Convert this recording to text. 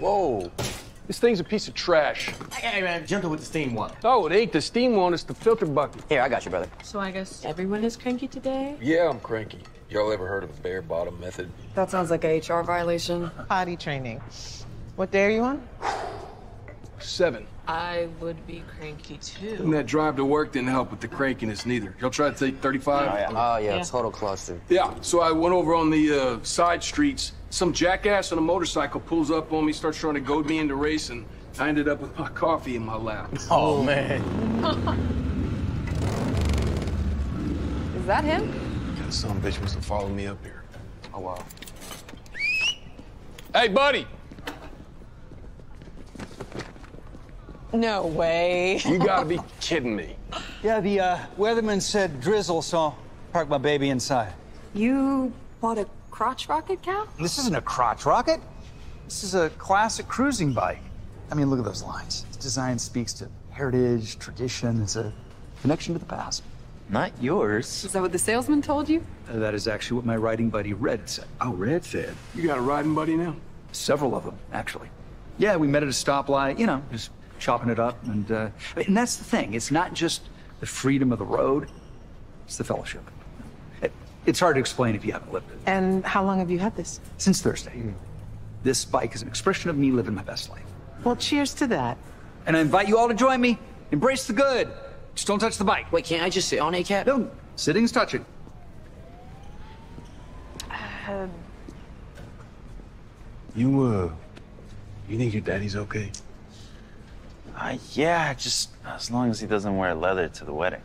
Whoa. This thing's a piece of trash. Hey, hey, man, gentle with the steam one. Oh, it ain't the steam one, it's the filter bucket. Here, I got you, brother. So I guess everyone is cranky today? Yeah, I'm cranky. Y'all ever heard of the bare bottom method? That sounds like a HR violation. Potty training. What day are you on? Seven. I would be cranky too. And that drive to work didn't help with the crankiness neither. Y'all try to take 35? Oh, yeah. Oh, yeah, Yeah. total cluster. Yeah, so I went over on the uh, side streets. Some jackass on a motorcycle pulls up on me, starts trying to goad me into racing. I ended up with my coffee in my lap. Oh, man. Is that him? That some bitch must have followed me up here. Oh, wow. Hey, buddy! No way. You gotta be kidding me. Yeah, the uh, weatherman said drizzle, so park my baby inside. You bought a crotch rocket cow? This isn't a crotch rocket. This is a classic cruising bike. I mean, look at those lines. Its design speaks to heritage, tradition. It's a connection to the past. Not yours. Is that what the salesman told you? Uh, that is actually what my riding buddy Red said. Oh, Red said. You got a riding buddy now? Several of them, actually. Yeah, we met at a stoplight, you know, just chopping it up. And, uh, and that's the thing. It's not just the freedom of the road, it's the fellowship. It, it's hard to explain if you haven't lived it. And how long have you had this? Since Thursday. This bike is an expression of me living my best life. Well, cheers to that. And I invite you all to join me. Embrace the good. Just don't touch the bike. Wait, can't I just sit on a cat? No, sitting's touching. Um... You, uh, you think your daddy's okay? Uh, yeah, just as long as he doesn't wear leather to the wedding.